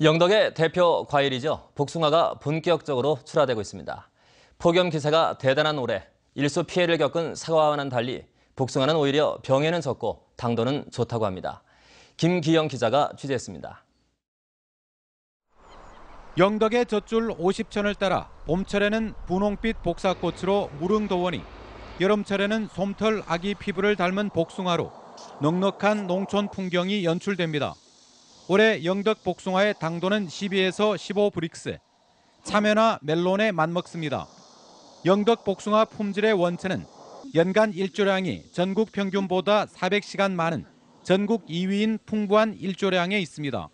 영덕의 대표 과일이죠. 복숭아가 본격적으로 출하되고 있습니다. 폭염 기세가 대단한 올해 일소 피해를 겪은 사과와는 달리 복숭아는 오히려 병에는 적고 당도는 좋다고 합니다. 김기영 기자가 취재했습니다. 영덕의 젖줄 50천을 따라 봄철에는 분홍빛 복사꽃으로 무릉도원이 여름철에는 솜털 아기 피부를 닮은 복숭아로 넉넉한 농촌 풍경이 연출됩니다. 올해 영덕 복숭아의 당도는 12에서 15 브릭스, 참외나 멜론에 맞먹습니다. 영덕 복숭아 품질의 원천은 연간 일조량이 전국 평균보다 400시간 많은 전국 2위인 풍부한 일조량에 있습니다.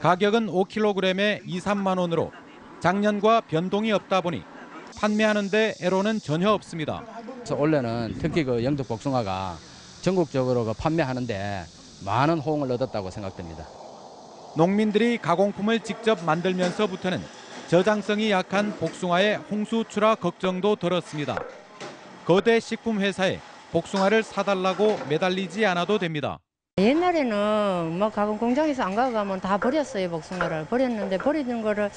가격은 5kg에 2, 3만 원으로 작년과 변동이 없다 보니 판매하는데 애로는 전혀 없습니다. 올해는 특히 그 영덕 복숭아가 전국적으로 그 판매하는데 많은 호응을 얻었다고 생각됩니다. 농민들이 가공품을 직접 만들면서부터는 저장성이 약한 복숭아의 홍수 출하 걱정도 들었습니다. 거대 식품 회사에 복숭아를 사달라고 매달리지 않아도 됩니다. 옛날에는 뭐 가공 공장에서 안 가가면 다 버렸어요 복숭아를 버렸는데 버리는 거를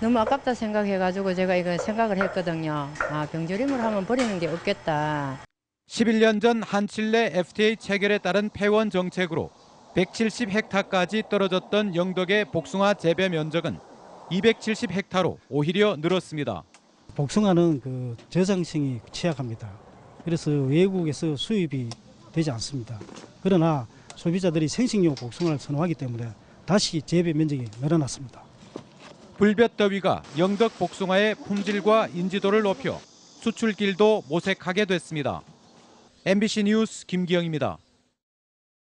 너무 아깝다 생각해가지고 제가 이거 생각을 했거든요. 아 병조림을 하면 버리는 게 없겠다. 11년 전 한칠레 FTA 체결에 따른 폐원 정책으로 170헥타까지 떨어졌던 영덕의 복숭아 재배 면적은 270헥타로 오히려 늘었습니다. 복숭아는 그 저장성이 취약합니다. 그래서 외국에서 수입이 되지 않습니다. 그러나 소비자들이 생식용 복숭아를 선호하기 때문에 다시 재배 면적이 늘어났습니다. 불볕더위가 영덕 복숭아의 품질과 인지도를 높여 수출길도 모색하게 됐습니다. MBC 뉴스 김기영입니다.